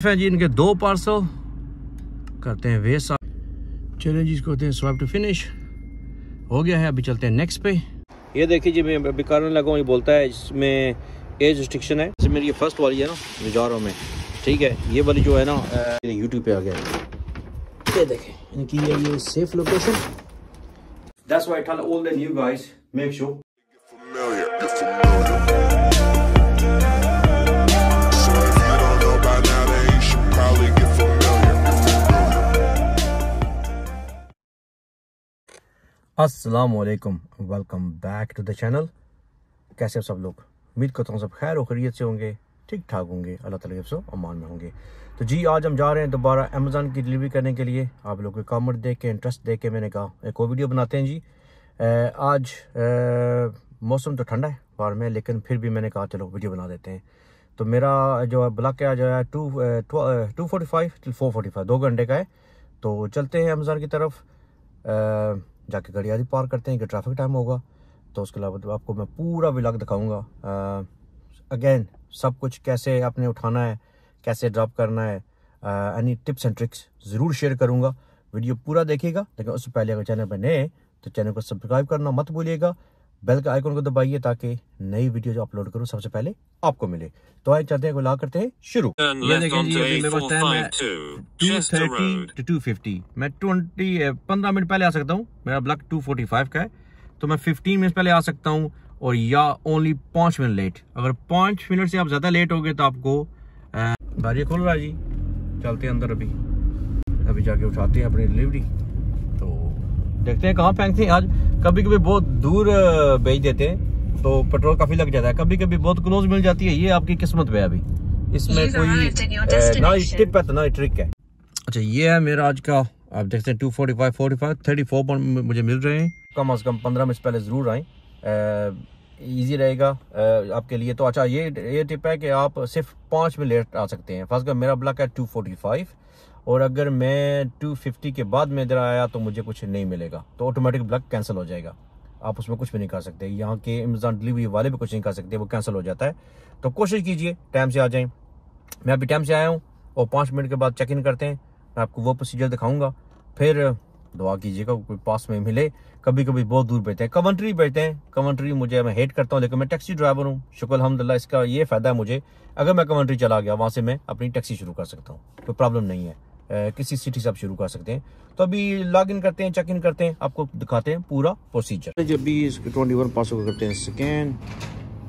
है जी इनके दो पार्सल करते हैं वे चलें जी इसको होते हैं स्वाइप टू फिनिश हो गया है अभी चलते हैं नेक्स्ट पे। ये देखिए जी मैं अभी कारण लगा हूँ ये बोलता है इसमें एज रिस्ट्रिक्शन है। जैसे मेरी ये फ़र्स्ट वाली है ना जो जा रहा हूँ मैं। ठीक है ये वाली जो है ना यूट्यूब पे आ गया ये देखें इनकी ये ये safe location That's why I tell all the new guys make sure अस्सलाम वालेकुम बैक टू द चैनल कैसे हो सब लोग? उम्मीद करता हूँ सब खैर खैरियत से होंगे ठीक ठाक होंगे, अल्लाह ताला के अमान में होंगे। तो जी, आज हम जा रहे हैं दोबारा अमेज़ोन की डिलीवरी करने के लिए। आप लोग के कमेंट देख के इंटरेस्ट देख के मैंने कहा, एक और वीडियो बनाते हैं जी। आज मौसम तो ठंडा है बाहर में, लेकिन फिर भी मैंने कहा, चलो वीडियो बना देते हैं। तो मेरा जो है ब्लॉक क्या जो है two two forty five till four forty five दो घंटे का है। तो चलते हैं अमेज़ोन की तरफ़। जाके गाड़ी आदि पार करते हैं कि ट्रैफ़िक टाइम होगा। तो उसके अलावा तो आपको मैं पूरा व्लॉग दिखाऊँगा। अगेन सब कुछ कैसे आपने उठाना है, कैसे ड्रॉप करना है एनी टिप्स एंड ट्रिक्स ज़रूर शेयर करूँगा। वीडियो पूरा देखिएगा, लेकिन उससे पहले अगर चैनल पर नए तो चैनल को सब्सक्राइब करना मत भूलिएगा। बेल का आइकन को दबाइए ताकि नई वीडियो जो अपलोड करूँ सबसे पहले आपको मिले। तो आए चलते हैं व्लॉग करते हैं शुरू। ये left देखें जी अभी मेरे पास टाइम है A452, Chester 230 Road. to 250 मैं 20 पंद्रह मिनट पहले आ सकता हूँ मेरा ब्लॉक 245 का है। तो मैं 15 मिनट पहले आ सकता हूँ और या ओनली पाँच मिनट लेट अगर पाँच मिनट से आप ज़्यादा लेट हो गए तो आपको बारी खोल रहा है जी। चलते हैं अंदर अभी। अभी जाके उठाते हैं अपनी डिलीवरी देखते हैं कहाँ फेंकते हैं आज कभी कभी बहुत दूर भेज देते हैं तो पेट्रोल काफ़ी लग जाता है। कभी कभी बहुत क्लोज मिल जाती है ये आपकी किस्मत पे अभी। इसमें कोई ना टिप है तो ना ट्रिक है। अच्छा ये है मेरा आज का आप देखते हैं two forty five forty five thirty four point मुझे मिल रहे हैं। कम अज़ कम पंद्रह मिनट पहले ज़रूर आए। इजी रहेगा। आपके लिए तो अच्छा ये ये टिप है कि आप सिर्फ़ पाँच मिनट लेट आ सकते हैं। फ़र्स्ट का मेरा ब्लॉक है टू फोर्टी फाइव और अगर मैं टू फिफ्टी के बाद में इधर आया तो मुझे कुछ नहीं मिलेगा तो ऑटोमेटिक ब्लॉक कैंसिल हो जाएगा। आप उसमें कुछ भी नहीं कर सकते। यहाँ के अमेजोन डिलीवरी वाले भी कुछ नहीं कर सकते, वो कैंसिल हो जाता है। तो कोशिश कीजिए टाइम से आ जाएँ। मैं अभी टाइम से आया हूँ और पाँच मिनट के बाद चेक इन करते हैं। मैं आपको वो प्रोसीजर दिखाऊँगा। फिर दुआ कीजिएगा कोई पास में मिले। कभी कभी बहुत दूर भेजते हैं। कवंट्री भेजते हैं। कवंट्री मुझे, मैं हेट करता हूँ। लेकिन मैं टैक्सी ड्राइवर हूँ। शुक्र अलहमदिल्ला इसका ये फ़ायदा है मुझे। अगर मैं कवंट्री चला गया, वहाँ से मैं अपनी टैक्सी शुरू कर सकता हूँ। कोई प्रॉब्लम नहीं है। किसी सिटी से आप शुरू कर सकते हैं। तो अभी लॉग इन करते हैं चेक इन करते हैं, आपको दिखाते हैं पूरा प्रोसीजर जब भी ट्वेंटी वन पास करते हैं स्कैन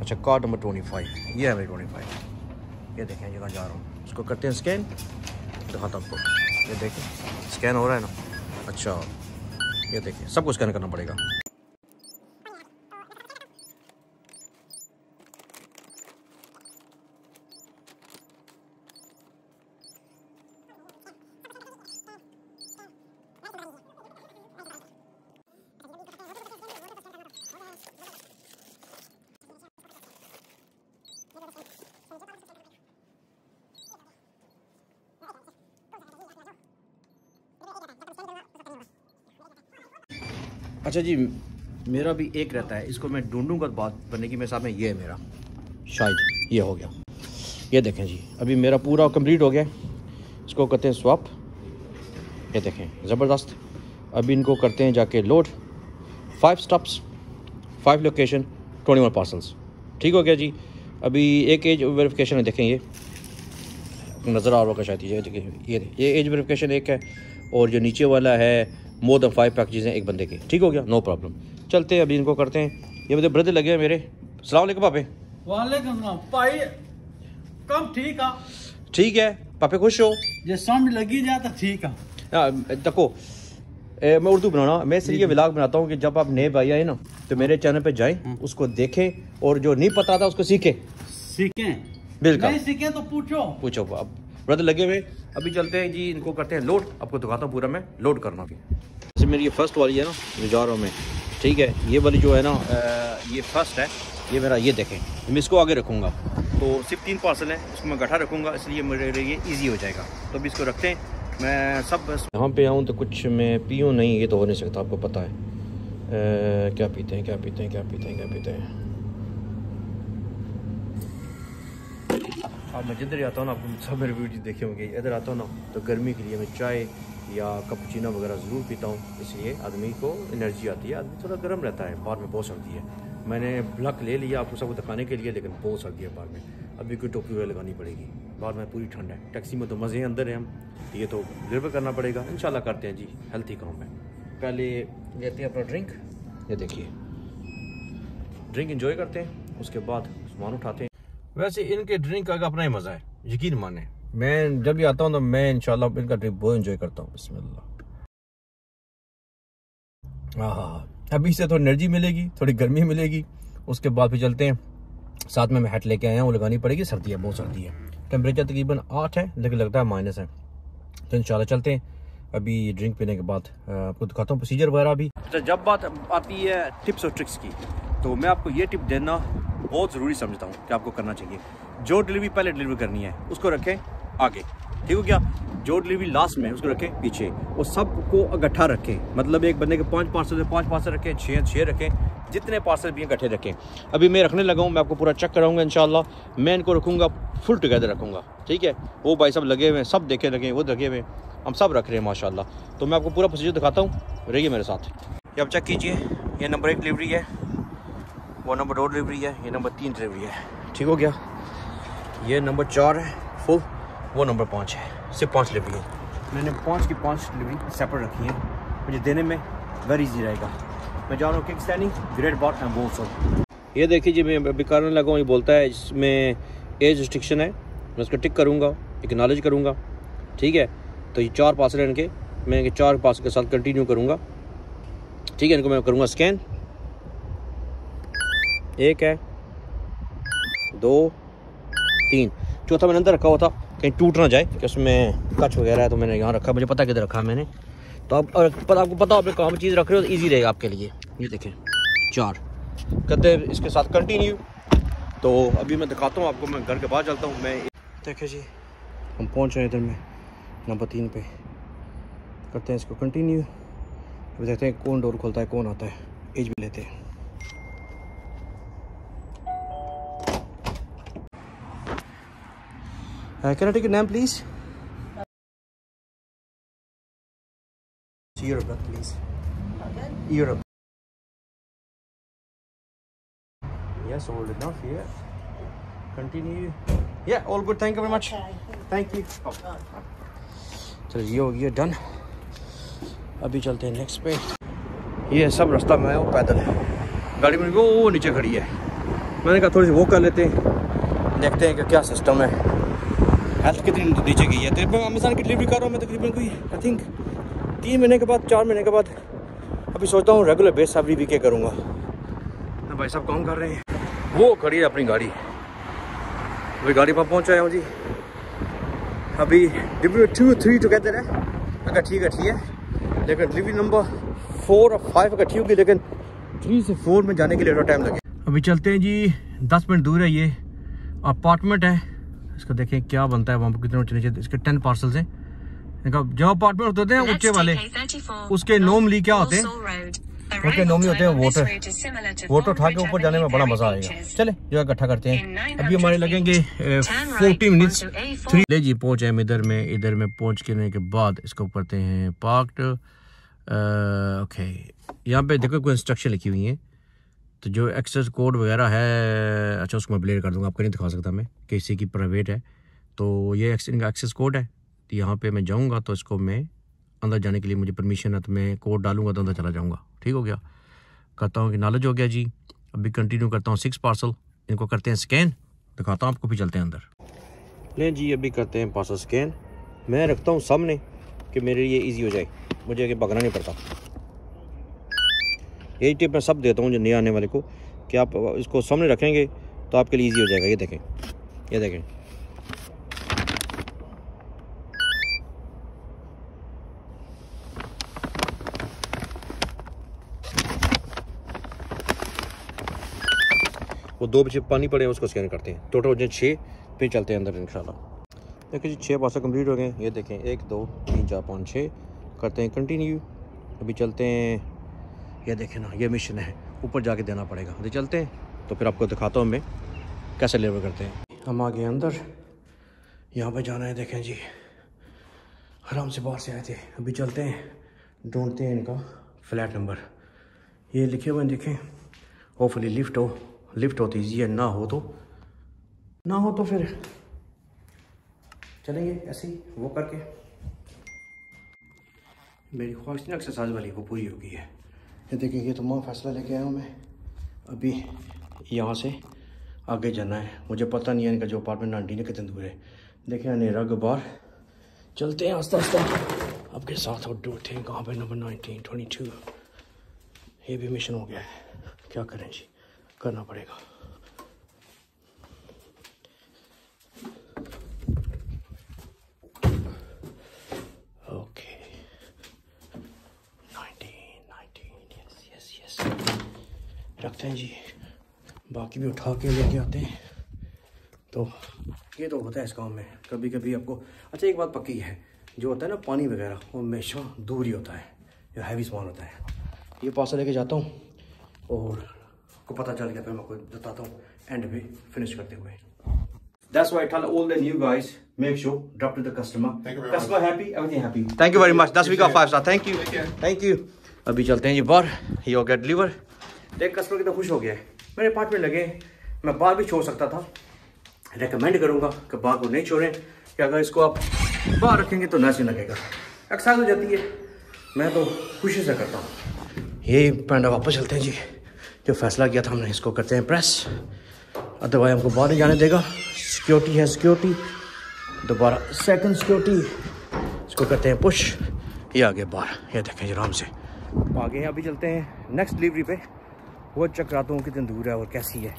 अच्छा कार्ड नंबर ट्वेंटी फाइव ये है मेरी ट्वेंटी फाइव ये देखें जगह जा रहा हूँ। इसको करते हैं स्कैन दिखाता आपको। ये देखें स्कैन हो रहा है ना? अच्छा। ये देखें सबको स्कैन करना पड़ेगा। अच्छा जी, मेरा भी एक रहता है, इसको मैं ढूंढूँगा बात बनने की, मेरे सामने ये है मेरा। शायद ये हो गया। ये देखें जी, अभी मेरा पूरा कंप्लीट हो गया। इसको करते हैं स्वाप ये देखें, ज़बरदस्त। अभी इनको करते हैं जाके load five stops five location twenty one parcels ठीक हो गया जी। अभी एक एज वेरिफिकेशन है, देखें ये। नज़र आ रहा होगा शायद ये देखिए ये ये एज वेरिफिकेशन एक है, और जो नीचे वाला है मोर देन फाइव पैकेजेस हैं एक बंदे के। ठीक हो गया? नो प्रॉब्लम चलते हैं अभी इनको करते हैं। ये मेरे ब्रदर लगे हैं मेरे। सलाम पापे वालेकुम भाई कम ठीक आ? ठीक है। पापे खुश हो? जे समझ लगी जाए तो ठीक आ। हाँ, देखो ए, मैं उर्दू बनाना। मैं इसलिए व्लॉग बनाता हूँ कि जब आप नए भाई आए ना तो मेरे चैनल पे जाएँ उसको देखें और जो नहीं पता था उसको सीखें। सीखे। बिल्कुल। नहीं सीखे तो पूछो। पूछो अब। ब्रदर लगे हुए। अभी चलते हैं जी इनको करते हैं लोड। आपको दिखाता हूँ पूरा मैं। लोड करना भी। जैसे मेरी ये फ़र्स्ट वाली है ना हूँ मैं। ठीक है ये वाली जो है ना ये फ़र्स्ट है। ये मेरा ये देखें। मैं इसको आगे रखूँगा। तो सिर्फ़ तीन पार्सल है इसको मैं गठा रखूँगा इसलिए मेरे लिए ये ईजी हो जाएगा। तो अभी इसको रखते हैं। मैं सब बस यहाँ पे आऊँ तो कुछ मैं पीऊँ नहीं ये तो हो नहीं सकता आपको पता है। क्या पीते हैं क्या पीते हैं क्या पीते हैं क्या पीते हैं? अब मैं जिधर आता हूँ ना, आपको सब मेरे वीडियो देखे होंगे। इधर आता हूँ ना तो गर्मी के लिए मैं चाय या कपचिनो वगैरह ज़रूर पीता हूँ। इसलिए आदमी को एनर्जी आती है, आदमी थोड़ा गर्म रहता है, बाहर में बहुत सर्दी है। मैंने ब्लक ले लिया आपको सबको दिखाने के लिए, लेकिन बहुत सर्दी है बाहर में। अभी कोई टोपी वगैरह लगानी पड़ेगी। बाहर में पूरी ठंड है। टैक्सी में तो मज़े अंदर हैं हम। ये तो निर्भर करना पड़ेगा। इन करते हैं जी हेल्थी काम है पहले लेते हैं अपना ड्रिंक ये देखिए। ड्रिंक इंजॉय करते हैं, उसके बाद सामान उठाते हैं। वैसे इनके ड्रिंक का अपना ही मज़ा है यकीन माने। मैं जब भी आता हूँ तो मैं इनशाला इनका ड्रिंक बहुत इंजॉय करता हूँ बिस्मिल्लाह। हाँ अभी से थोड़ी एनर्जी मिलेगी थोड़ी गर्मी मिलेगी उसके बाद फिर चलते हैं। साथ में मैं हैट लेके आया हूँ लगानी पड़ेगी सर्दी है बहुत सर्दी है। टेम्परेचर तकरीबन आठ है लेकिन लगता है माइनस है। तो इंशाल्लाह चलते हैं। अभी ड्रिंक पीने के बाद आपको दिखाता हूँ प्रोसीजर वगैरह भी। अच्छा जब बात आती है टिप्स और ट्रिक्स की तो मैं आपको ये टिप देना बहुत ज़रूरी समझता हूँ कि आपको करना चाहिए। जो डिलीवरी पहले डिलीवरी करनी है, उसको रखें आगे। ठीक हो क्या जो डिलीवरी लास्ट में उसको रखें पीछे। वो सबको इकट्ठा रखें। मतलब एक बंदे के पाँच पार्सल पाँच पार्सल रखें छः छः रखें, जितने पार्सल भी इकट्ठे रखें। अभी मैं रखने लगा हूँ, मैं आपको पूरा चेक कराऊँगा इंशाल्लाह। मैं इनको रखूँगा फुल टुगेदर रखूँगा। ठीक है? वो भाई सब लगे हुए हैं, सब देखे, लगे, वो लगे हुए हम सब रख रहे हैं, माशाल्लाह। तो मैं आपको पूरा प्रोसीजर दिखाता हूँ। रहिए मेरे साथ। ये आप चेक कीजिए। ये नंबर एक डिलीवरी है। वो नंबर दो डिलीवरी है ये नंबर तीन डिलीवरी है। ठीक हो गया? ये नंबर चार है फुल वो नंबर पाँच है सिर्फ़ पाँच डिलीवरी है। मैंने पाँच की पाँच डिलीवरी सेपरेट रखी है। मुझे देने में वेरी ईजी रहेगा। मैं जा रहा हूँ किक स्टैंडिंग ग्रेट बॉट एंड बोल ये देखिए जी मैं अभी कारण लगा हूँ ये बोलता है इसमें एज रिस्ट्रिक्शन है। मैं उसको टिक करूँगा एक्नॉलेज करूँगा। ठीक है? तो ये चार पास इनके। मैं इनके चार पास के साथ कंटिन्यू करूँगा। ठीक है इनको मैं करूँगा स्कैन एक है, दो, तीन। चौथा मैंने अंदर रखा हुआ था, कहीं टूट ना जाए, कि उसमें कच वगैरह है तो मैंने यहाँ रखा, मुझे पता किधर रखा मैंने। तो और पता आपको पता आपने काम चीज़ रख रहे हो तो ईजी रहेगा आपके लिए। ये देखें, चार। कहते हैं इसके साथ कंटिन्यू तो अभी मैं दिखाता हूँ आपको, मैं घर के बाहर चलता हूँ, मैं देखे जी, हम पहुँच रहे हैं इधर में, नंबर तीन पे। करते हैं इसको कंटिन्यू अभी देखते हैं कौन डोर खोलता है, कौन आता है एज भी लेते हैं। Uh, can I take your name, please? To Europe, please. Okay. Europe. Yes, old enough. Yeah. Continue. Yeah, all good. Thank you very much. Okay. Thank you. चलो ये हो गया डन अभी चलते हैं नेक्स्ट पे ये सब रास्ता में वो पैदल है गाड़ी में वो नीचे खड़ी है मैंने कहा थोड़ी सी वो कर लेते हैं देखते हैं कि क्या सिस्टम है हेल्थ कितनी नीचे गई है। तो अमेज़ान की डिलीवरी कर रहा हूँ मैं तकरीबन कोई आई थिंक तीन महीने के बाद, चार महीने के बाद अभी सोचता हूँ रेगुलर बेस अभी भी क्या करूँगा। ना भाई साहब, काम कर रहे हैं। वो खड़ी है अपनी गाड़ी। अभी गाड़ी पर पहुँचा हूँ जी। अभी डिलीवरी टू थ्री टुगेदर है अगर ठीक है ठीक है। लेकिन डिलीवरी नंबर फोर और फाइव अगर ठीक होगी, लेकिन थ्री से फोर में जाने के लिए टाइम लगे। अभी चलते हैं जी, दस मिनट दूर है ये। अपार्टमेंट है। इसका देखें क्या बनता है, वहाँ पर कितने ऊँचे नीचे, इसके टेन पार्सल है। जो अपार्टमेंट होते हैं, ऊँचे वाले, उसके नॉर्मली क्या होते हैं? उसके नॉर्मली होते हैं वोटर वोटर उठा के ऊपर जाने में बड़ा मज़ा आएगा। चले जो इकट्ठा करते हैं। अभी हमारे लगेंगे फोर्टी मिनट्स थ्री ले जी, पहुँचे हम इधर में इधर में पहुँच के के बाद इसको करते हैं। पार्कड ओके यहाँ पे देखो, कोई इंस्ट्रक्शन लिखी हुई है। तो जो एक्सेस कोड वगैरह है अच्छा उसको मैं ब्लेड कर दूँगा, आपको नहीं दिखा सकता मैं किसी की प्राइवेट है। तो ये इनका एक्सेस कोड है। तो यहाँ पे मैं जाऊँगा तो इसको मैं अंदर जाने के लिए मुझे परमिशन है तो मैं कोड डालूँगा तो अंदर चला जाऊँगा। ठीक हो गया? कहता हूँ कि नॉलेज हो गया जी। अभी कंटिन्यू करता हूँ सिक्स पार्सल इनको करते हैं स्कैन दिखाता हूँ आपको भी चलते हैं अंदर। नहीं जी, अभी करते हैं पार्सल स्कैन मैं रखता हूँ सामने कि मेरे लिए ईजी हो जाए। मुझे आगे भगना नहीं पड़ता। यही टिप मैं सब देता हूँ जो नए आने वाले को, कि आप इसको सामने रखेंगे तो आपके लिए ईजी हो जाएगा। ये देखें ये देखें। वो दो बजे पानी पड़े हैं, उसको स्कैन करते हैं। टोटल हो जाए छः फिर चलते हैं अंदर, इंशाल्लाह। देखिए जी छः पासा कंप्लीट हो गए ये देखें, एक, दो, तीन, चार, पाँच छः करते हैं कंटिन्यू अभी चलते हैं ये देखें ना, ये मिशन है। ऊपर जाके देना पड़ेगा। तो चलते हैं तो फिर आपको दिखाता हूँ मैं कैसे लेवर करते हैं। हम आ गए अंदर। यहाँ पर जाना है, देखें जी। आराम से बाहर से आए थे। अभी चलते हैं, ढूंढते हैं इनका फ्लैट नंबर ये लिखे हुए देखें। होपफुली लिफ्ट हो लिफ्ट हो तो ईजी है, ना हो तो। ना हो तो फिर चलेंगे ऐसे ही, वो करके। मेरी ख्वाहिश ना एक्सरसाइज वाली, वो पूरी हो गई है ये देखिए ये तमाम फैसला लेके आया हूँ मैं। अभी यहाँ से आगे जाना है। मुझे पता नहीं है इनका जो अपार्टमेंट आंटी ने कितने दूर है। देखें अनेरा गुबार चलते हैं आस्ता आस्ता। आपके साथ और ढूंढते हैं कहाँ पर नंबर नाइनटीन ट्वेंटी टू ये भी मिशन हो गया है। क्या करें जी? करना पड़ेगा okay nineteen nineteen yes yes yes रखते हैं जी बाकी भी उठा के लेके आते हैं तो ये तो होता है इस काम में कभी कभी आपको अच्छा एक बात पक्की है जो होता है ना पानी वगैरह वो हमेशा दूर ही होता है जो हैवी सामान होता है ये पासा लेके जाता हूँ और को पता चल गया फिर मैं आपको बताता हूँ एंड पे फिनिश करते हुए That's why I tell all the new guys, make sure drop to the customer. Customer happy, everything happy. Thank you very much. That's we got five star. Thank you. Thank you. अभी चलते हैं जी बाहर ये हो गया deliver देख customer कितना खुश हो गया है। मेरे अपार्टमेंट लगे, मैं बाहर भी छोड़ सकता था। रेकमेंड करूँगा कि बाहर को नहीं छोड़ें, कि अगर इसको आप बाहर रखेंगे तो नैसी लगेगा। एक्साइज हो जाती है। मैं तो खुशी से करता हूँ। ये पैंडा वापस चलते हैं जी। जो फैसला किया था हमने, इसको करते हैं प्रेस अदरवाइज़ हमको बाहर नहीं जाने देगा। सिक्योरिटी है सिक्योरिटी दोबारा सेकंड सिक्योरिटी इसको करते हैं पुश ये आगे बाहर। ये देखें आराम से। आगे अभी चलते हैं। नेक्स्ट डिलीवरी पे। वो चेक कराता हूँ कितनी दूर है और कैसी है?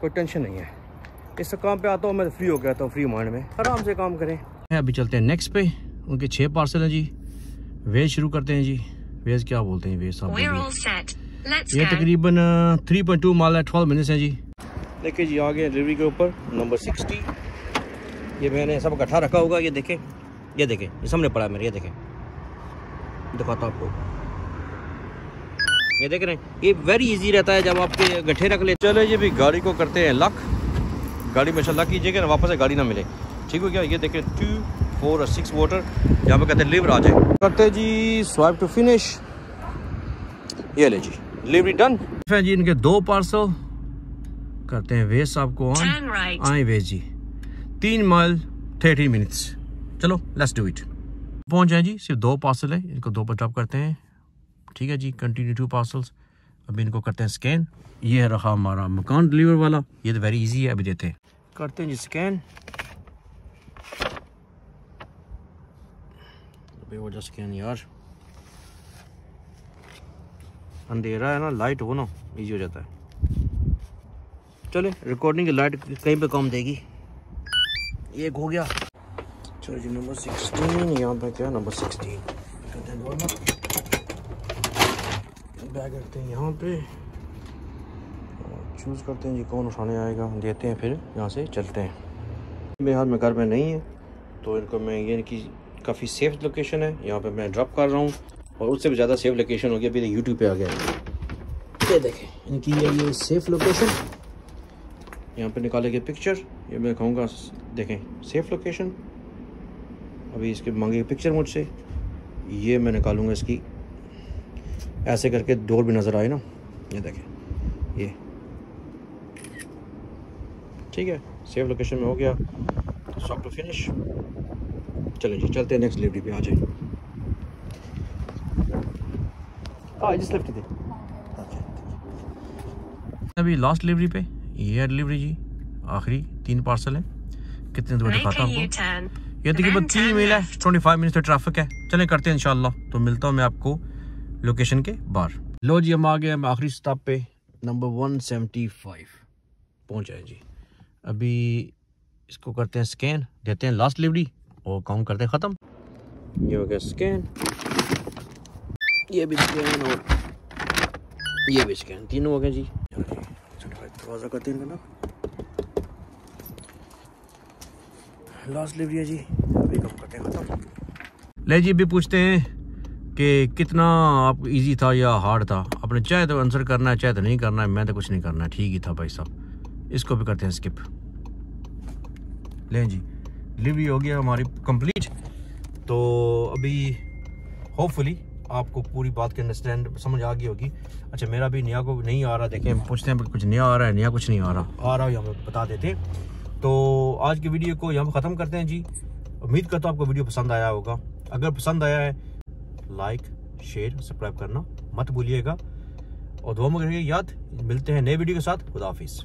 कोई टेंशन नहीं है। इस काम पे आता हूँ मैं फ्री हो गया था फ्री माइंड में। आराम से काम करें। अभी चलते हैं नेक्स्ट पे। उनके छः पार्सल हैं जी। वेज शुरू करते हैं जी। वेज क्या बोलते हैं वेज साहब? ये तकरीबन थ्री पॉइंट टू माल है ट्वेल्व मिनट्स हैं जी। देखिए जी आ गए डिलीवरी के ऊपर नंबर सिक्सटी ये मैंने सब इकट्ठा रखा होगा ये देखें। ये देखें ये सामने पड़ा है मेरे ये देखें। दिखाता हूँ आपको। ये देख रहे हैं ये वेरी इजी रहता है जब आपके गठे रख ले चले जी भी गाड़ी को करते हैं लक। गाड़ी में लक कीजिएगा ना वापस से गाड़ी ना मिले। ठीक हो गया? ये देखें टू फोर और सिक्स वाटर यहाँ पे कहते हैं डिलीवर आ जाए। करते जी स्वाइप टू फिनिश ये ले जी डिलीवरी डन जी इनके दो पार्सल करते हैं वेज साहब को ऑन right. आए वेज जी। तीन माइल थर्टी मिनट्स चलो लेट्स डू इट पहुँच जाए जी सिर्फ़ दो पार्सल है इनको दो पर ड्रॉप करते हैं। ठीक है जी कंटिन्यू टू पार्सल्स अभी इनको करते हैं स्कैन ये है रहा हमारा मकान डिलीवर वाला. ये तो वेरी इजी है, अभी देते हैं. करते हैं जी स्कैन जस्ट स्कैन यार. अंधेरा है ना लाइट हो ना इजी हो जाता है. चले रिकॉर्डिंग की लाइट कहीं पे कम देगी. एक हो गया. चलो जी नंबर सिक्सटीन यहाँ पे क्या नंबर सिक्सटीन बैग रखते हैं यहाँ पे। चूज़ करते हैं जी कौन उठाने आएगा। देते हैं फिर यहाँ से चलते हैं। हाथ में घर में नहीं है तो इनको मैं ये इनकी काफ़ी सेफ़ लोकेशन है। यहाँ पे मैं ड्रॉप कर रहा हूँ और उससे भी ज़्यादा सेफ़ लोकेशन हो गया अभी यूट्यूब पे आ गया ये देखें, इनकी ये ये सेफ़ लोकेशन यहाँ पे निकालेंगे पिक्चर ये मैं कहूँगा, देखें सेफ़ लोकेशन अभी इसके मांगे पिक्चर मुझसे। ये मैं निकालूँगा इसकी। ऐसे करके डोर भी नज़र आए ना। ये देखें। ये। ठीक है सेफ़ लोकेशन में हो गया। स्टॉप टू फिनिश चलें जी चलते हैं नेक्स्ट डिलीवरी पे आ जाए। हाँ जिस लिफ्ट दे अभी लास्ट डिलीवरी पे ये है डिलीवरी जी आखिरी तीन पार्सल है। कितने दूर दिखाता हूँ आपको। ये तकरीबन तीन मील है ट्वेंटी फाइव मिनट ट्रैफ़िक है। चलें करते हैं इंशाल्लाह। तो मिलता हूँ मैं आपको लोकेशन के बाहर। लो जी, हम आ गए हम आखिरी स्टॉप पे नंबर वन सेवेंटी फाइव पहुँच जाए जी। अभी इसको करते हैं स्कैन देते हैं लास्ट डिलीवरी और काउंट करते हैं ख़त्म। ये हो गया स्कैन ये भी स्कैन और ये भी स्कैन तीनों हो गए जी। दरवाज़ा करते हैं ना। लास्ट डिलीवरी है जी। अभी कम करते हैं खत्म। ले जी, अभी पूछते हैं कि कितना आप इजी था या हार्ड था? आपने चाहे तो आंसर करना है, चाहे तो नहीं करना है, मैं तो कुछ नहीं करना है। ठीक ही था भाई साहब। इसको भी करते हैं स्किप लें जी। डिलीवरी हो गया हमारी कंप्लीट तो अभी होपफुली आपको पूरी बात की अंडरस्टैंड समझ आ गई होगी। अच्छा मेरा भी नया को नहीं आ रहा, देखें, हम पूछते हैं, कुछ नया आ रहा है, नया कुछ नहीं आ रहा। आ रहा हमें बता देते। तो आज की वीडियो को यहाँ ख़त्म करते हैं जी। उम्मीद करता हूँ आपको वीडियो पसंद आया होगा। अगर पसंद आया है लाइक शेयर सब्सक्राइब करना मत भूलिएगा। और दो में याद। मिलते हैं नए वीडियो के साथ। खुदाफिज